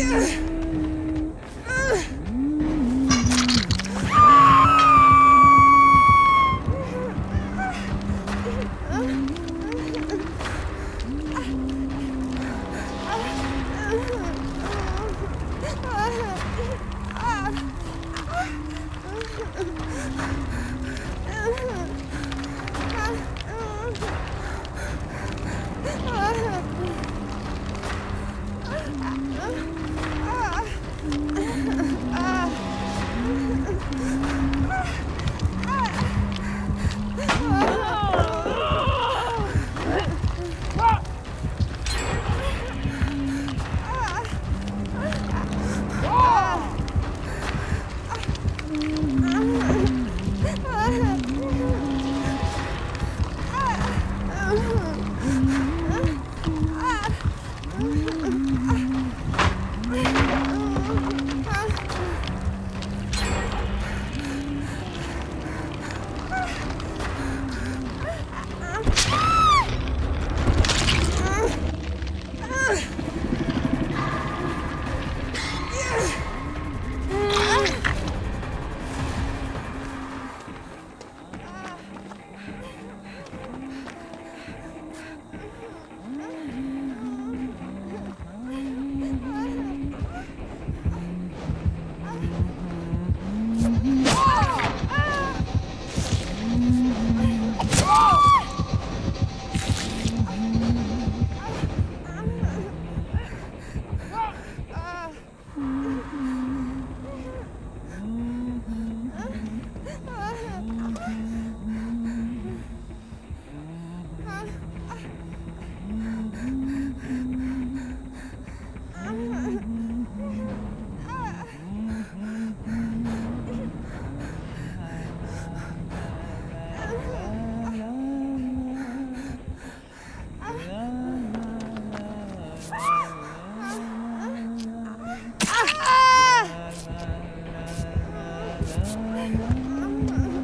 Ah! 妈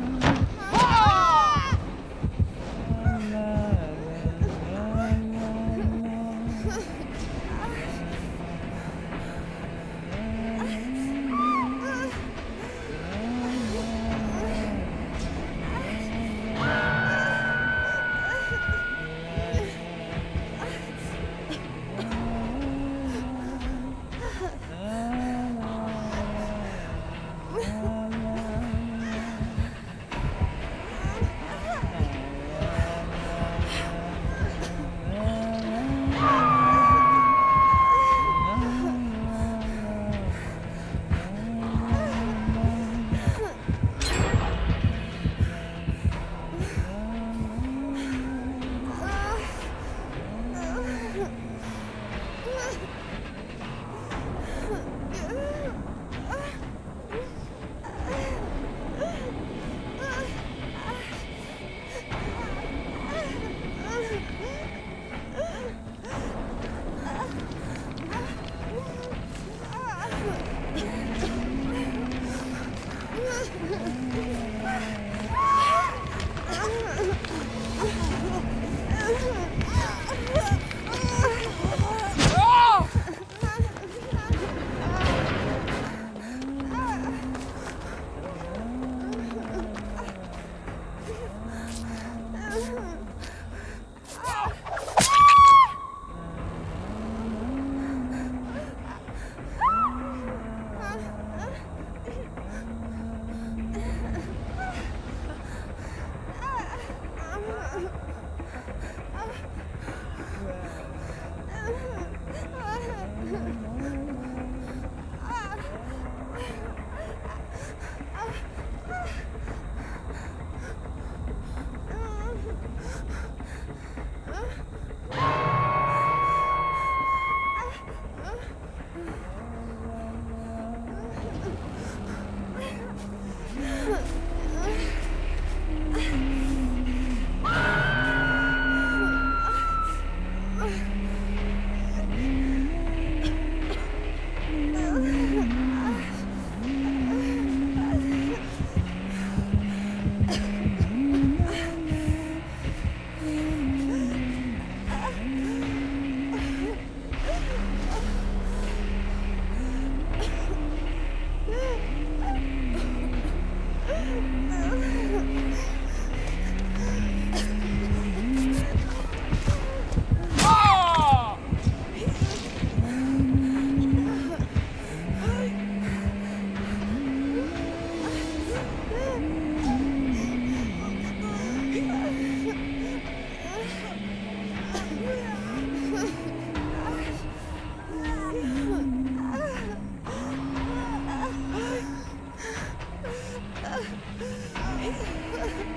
哎。